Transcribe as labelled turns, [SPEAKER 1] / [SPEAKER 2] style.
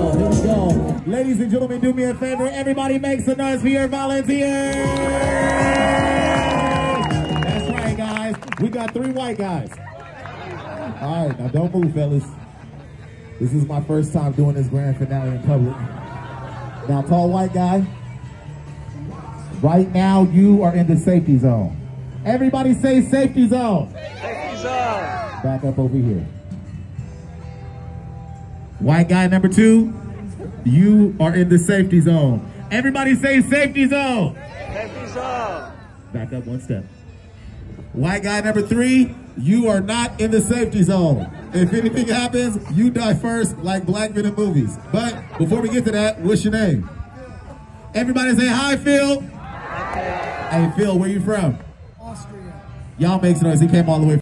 [SPEAKER 1] Here we go. Here we go. Ladies and gentlemen, do me a favor. Everybody make some noise for your volunteers. That's right, guys. We got three white guys. All right, now don't move, fellas. This is my first time doing this grand finale in public. Now, tall white guy. Right now, you are in the safety zone. Everybody say safety zone.
[SPEAKER 2] Safety zone.
[SPEAKER 1] Back up over here. White guy number two, you are in the safety zone. Everybody say safety zone.
[SPEAKER 2] Safety zone.
[SPEAKER 1] Back up one step. White guy number three, you are not in the safety zone. If anything happens, you die first like black men in movies. But before we get to that, what's your name? Everybody say hi, Phil. Hey, Phil, where you from?
[SPEAKER 3] Austria.
[SPEAKER 1] Y'all make some noise. He came all the way